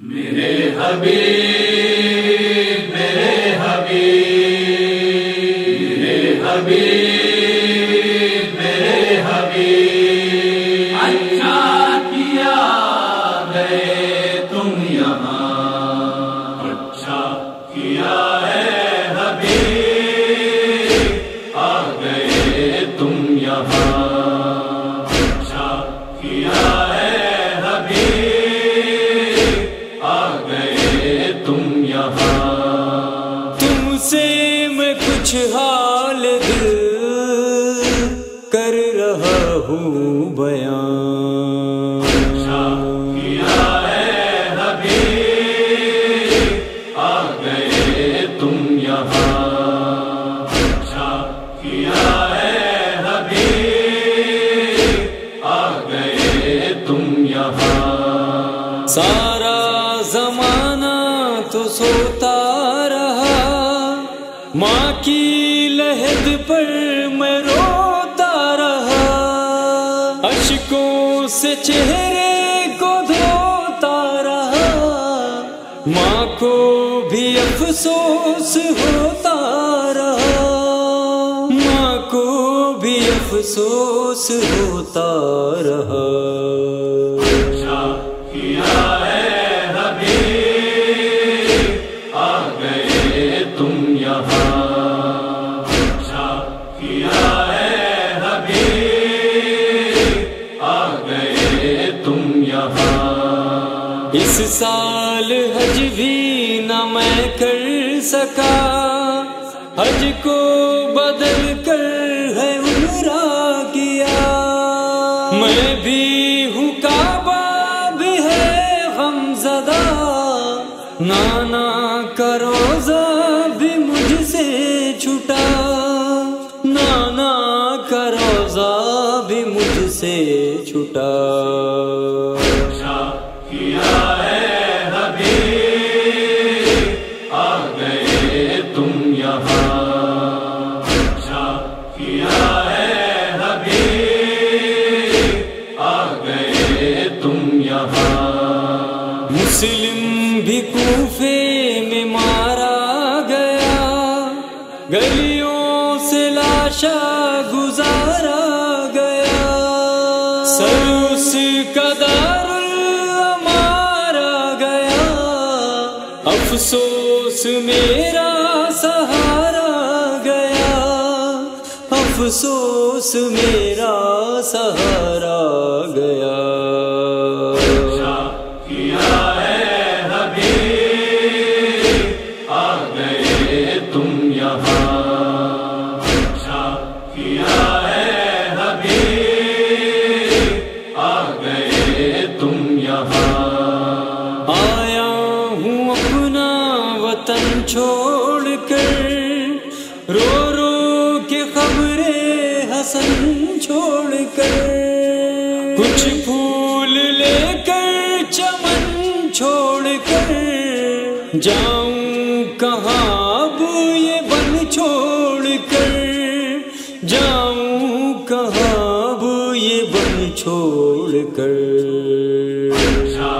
میرے حبیب کچھ حال دل کر رہا ہوں بیان۔ کیا آ گئے تم یہاں۔ ماں کی لہد پر میں روتا رہا اشکوں سے چہرے کو دھوتا رہا۔ ماں کو بھی افسوس ہوتا رہا۔ ماں کو بھی افسوس ہوتا رہا۔ سال حج بھی نہ میں کر سکا۔ حج کو بدل کر ہے عمرہ کیا۔ میں بھی ہوں کعبہ بھی ہے غم زدہ نانا کا روزہ بھی مجھ سے چھٹا۔ نانا کا روزہ بھی مجھ سے چھٹا۔ یہاں۔ مسلم بھی کوفے میں مارا گیا، گلیوں سے لاشا گزارا گیا۔ سر اس کا دار مارا گیا، افسوس میرا سہارا گیا۔ افسوس میرا سہارا گیا۔ چھوڑ کر کچھ پھول لے کر چمن چھوڑ کر جاؤں کہاں اب یہ بن چھوڑ کر جاؤں کہاں اب یہ بن چھوڑ کر اچھا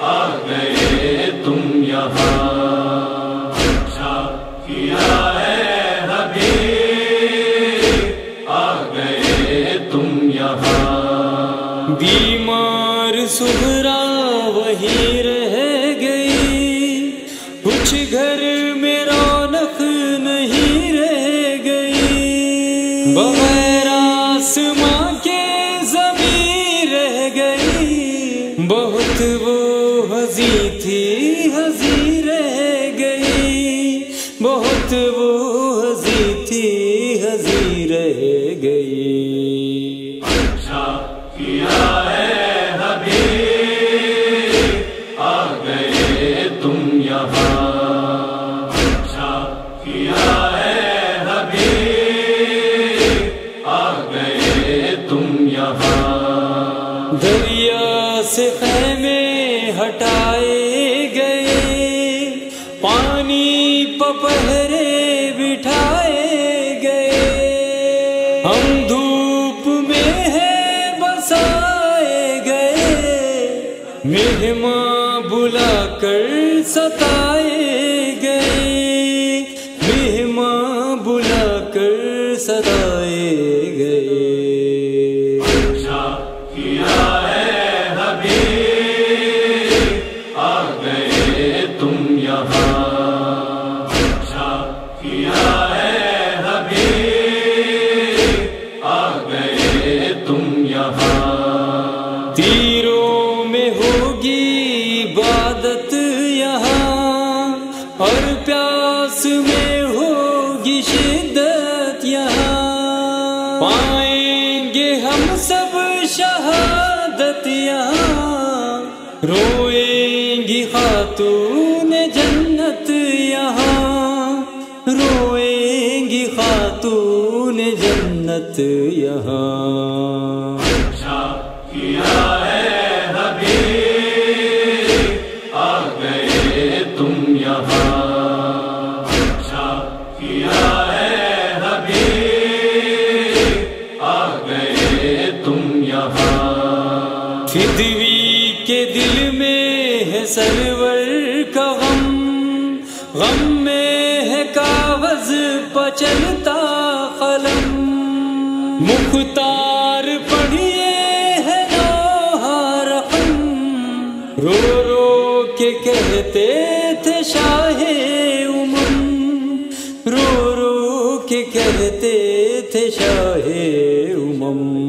آ گئے تم یہاں۔ اچھا سہرا وہی رہ گئی کچھ گھر میں یہاں اچھا کیا ہے حبیب؟ آ گئے تم یہاں۔ دریا سے خیمے ہٹائے گئے، پانی پپہرے ستائے گئے۔ مہمان بلا کر ستائے گئے۔ کیا ہے حبیب؟ آ گئے تم یہاں۔ اچھا کیا ہے حبیب؟ آ گئے تم یہاں۔ شہادتیاں روئیں گی خاتون جنت یہاں روئیں گی خاتون جنت یہاں فدوی کے دل میں ہے سرور کا غم۔ غم میں ہے کاغذ پچلتا قلم۔ مختار پڑھیے ہے رقم۔ رو رو کے کہتے تھے شاہ امم۔ رو رو کے کہتے تھے شاہ امم۔